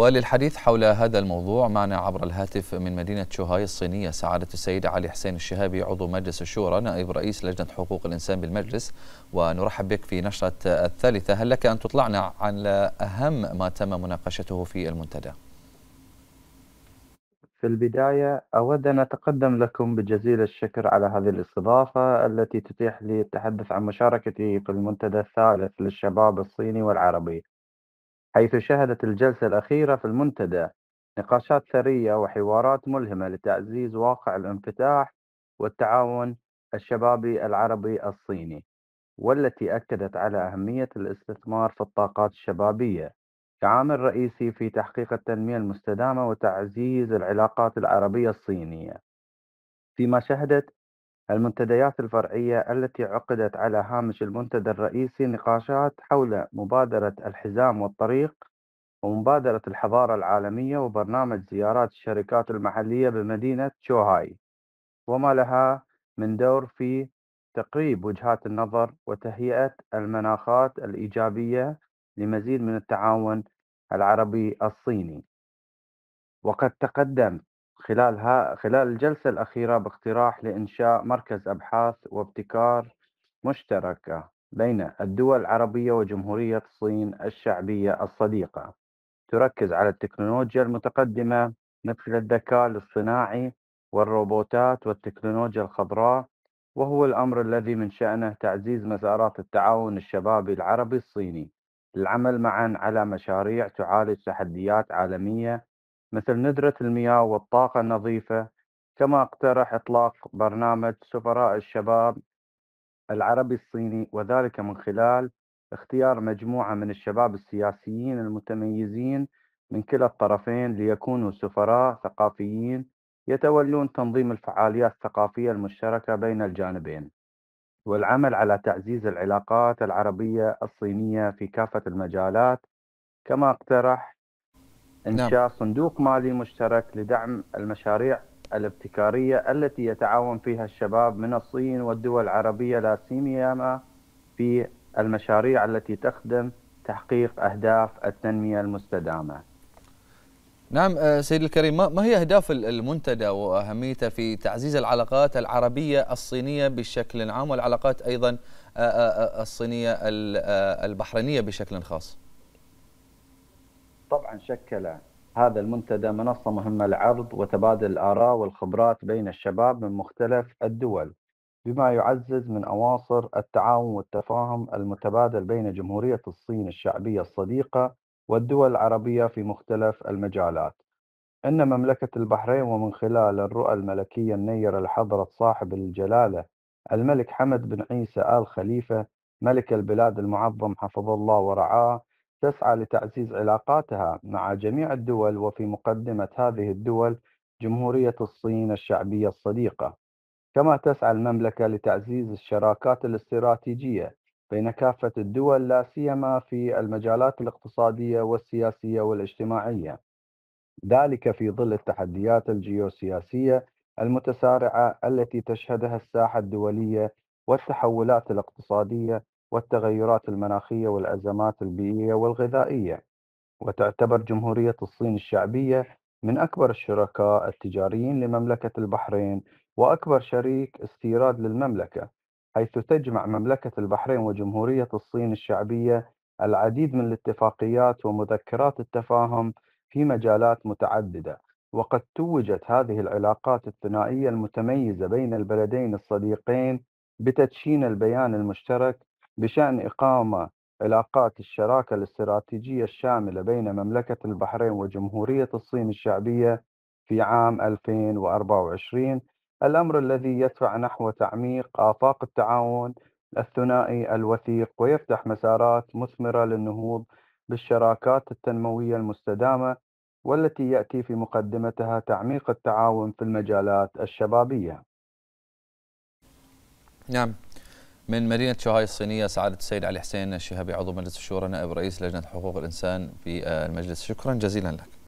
وللحديث حول هذا الموضوع معنا عبر الهاتف من مدينة شوهاي الصينية سعادة السيد علي حسين الشهابي عضو مجلس الشورى نائب رئيس لجنة حقوق الإنسان بالمجلس. ونرحب بك في نشرة الثالثة. هل لك أن تطلعنا عن أهم ما تم مناقشته في المنتدى؟ في البداية أود أن أتقدم لكم بجزيل الشكر على هذه الاستضافة التي تتيح لي التحدث عن مشاركتي في المنتدى الثالث للشباب الصيني والعربي. حيث شهدت الجلسة الأخيرة في المنتدى نقاشات ثرية وحوارات ملهمة لتعزيز واقع الانفتاح والتعاون الشبابي العربي الصيني والتي أكدت على أهمية الاستثمار في الطاقات الشبابية. كعامل رئيسي في تحقيق التنمية المستدامة وتعزيز العلاقات العربية الصينية. فيما شهدت المنتديات الفرعية التي عقدت على هامش المنتدى الرئيسي نقاشات حول مبادرة الحزام والطريق ومبادرة الحضارة العالمية وبرنامج زيارات الشركات المحلية بمدينة شوهاي. وما لها من دور في تقريب وجهات النظر وتهيئة المناخات الإيجابية لمزيد من التعاون العربي الصيني. وقد تقدم خلال خلال الجلسة الأخيرة باقتراح لإنشاء مركز أبحاث وابتكار مشتركة بين الدول العربية وجمهورية الصين الشعبية الصديقة. تركز على التكنولوجيا المتقدمة مثل الذكاء الاصطناعي والروبوتات والتكنولوجيا الخضراء وهو الأمر الذي من شأنه تعزيز مسارات التعاون الشبابي العربي الصيني. للعمل معا على مشاريع تعالج تحديات عالمية مثل ندرة المياه والطاقة النظيفة كما اقترح إطلاق برنامج سفراء الشباب العربي الصيني وذلك من خلال اختيار مجموعة من الشباب السياسيين المتميزين من كلا الطرفين ليكونوا سفراء ثقافيين يتولون تنظيم الفعاليات الثقافية المشتركة بين الجانبين والعمل على تعزيز العلاقات العربية الصينية في كافة المجالات كما اقترح إنشاء نعم. صندوق مالي مشترك لدعم المشاريع الابتكارية التي يتعاون فيها الشباب من الصين والدول العربية لا سيما في المشاريع التي تخدم تحقيق أهداف التنمية المستدامة نعم آه، سيدي الكريم ما هي أهداف المنتدى وأهميته في تعزيز العلاقات العربية الصينية بشكل عام والعلاقات أيضا آه، آه، الصينية البحرينية بشكل خاص طبعا شكل هذا المنتدى منصة مهمة لعرض وتبادل الآراء والخبرات بين الشباب من مختلف الدول بما يعزز من أواصر التعاون والتفاهم المتبادل بين جمهورية الصين الشعبية الصديقة والدول العربية في مختلف المجالات. إن مملكة البحرين ومن خلال الرؤى الملكية النيرة لحضرة صاحب الجلالة الملك حمد بن عيسى آل خليفة ملك البلاد المعظم حفظ الله ورعاه تسعى لتعزيز علاقاتها مع جميع الدول وفي مقدمة هذه الدول جمهورية الصين الشعبية الصديقة. كما تسعى المملكة لتعزيز الشراكات الاستراتيجية بين كافة الدول لا سيما في المجالات الاقتصادية والسياسية والاجتماعية. ذلك في ظل التحديات الجيوسياسية المتسارعة التي تشهدها الساحة الدولية والتحولات الاقتصادية والتغيرات المناخية والأزمات البيئية والغذائية وتعتبر جمهورية الصين الشعبية من أكبر الشركاء التجاريين لمملكة البحرين وأكبر شريك استيراد للمملكة حيث تجمع مملكة البحرين وجمهورية الصين الشعبية العديد من الاتفاقيات ومذكرات التفاهم في مجالات متعددة. وقد توجت هذه العلاقات الثنائية المتميزة بين البلدين الصديقين بتدشين البيان المشترك بشأن إقامة علاقات الشراكة الاستراتيجية الشاملة بين مملكة البحرين وجمهورية الصين الشعبية في عام 2024 الأمر الذي يدفع نحو تعميق آفاق التعاون الثنائي الوثيق ويفتح مسارات مثمرة للنهوض بالشراكات التنموية المستدامة والتي يأتي في مقدمتها تعميق التعاون في المجالات الشبابية. نعم من مدينة شوهاي الصينية سعادة السيد علي حسين الشهابي عضو مجلس الشورى نائب رئيس لجنة حقوق الإنسان في المجلس. شكرا جزيلا لك.